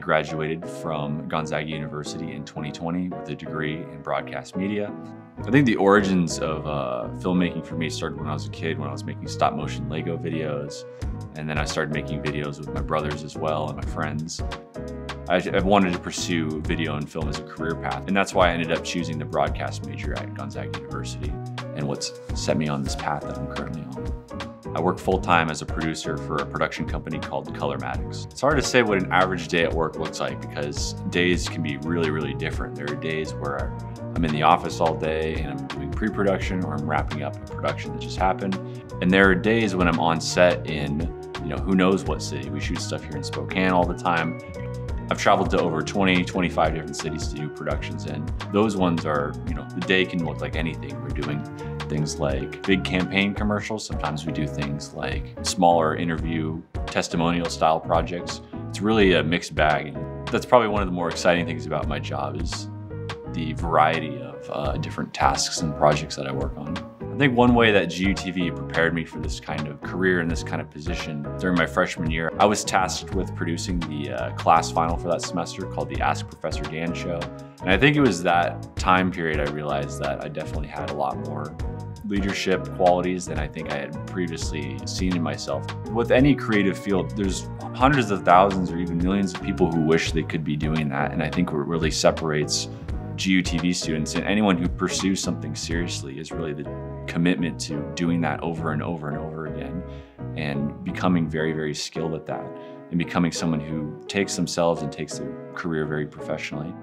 graduated from Gonzaga University in 2020 with a degree in broadcast media. I think the origins of uh, filmmaking for me started when I was a kid, when I was making stop motion Lego videos. And then I started making videos with my brothers as well and my friends. I, I wanted to pursue video and film as a career path. And that's why I ended up choosing the broadcast major at Gonzaga University and what's set me on this path that I'm currently on. I work full-time as a producer for a production company called Colormatics. It's hard to say what an average day at work looks like because days can be really, really different. There are days where I'm in the office all day and I'm doing pre-production or I'm wrapping up a production that just happened. And there are days when I'm on set in, you know, who knows what city. We shoot stuff here in Spokane all the time. I've traveled to over 20, 25 different cities to do productions and those ones are, you know, the day can look like anything. We're doing things like big campaign commercials. Sometimes we do things like smaller interview, testimonial style projects. It's really a mixed bag. That's probably one of the more exciting things about my job is the variety of uh, different tasks and projects that I work on. I think one way that GUTV prepared me for this kind of career and this kind of position during my freshman year, I was tasked with producing the uh, class final for that semester called the Ask Professor Dan show. And I think it was that time period I realized that I definitely had a lot more leadership qualities than I think I had previously seen in myself. With any creative field, there's hundreds of thousands or even millions of people who wish they could be doing that. And I think what really separates GUTV students and anyone who pursues something seriously is really the commitment to doing that over and over and over again and becoming very, very skilled at that and becoming someone who takes themselves and takes their career very professionally.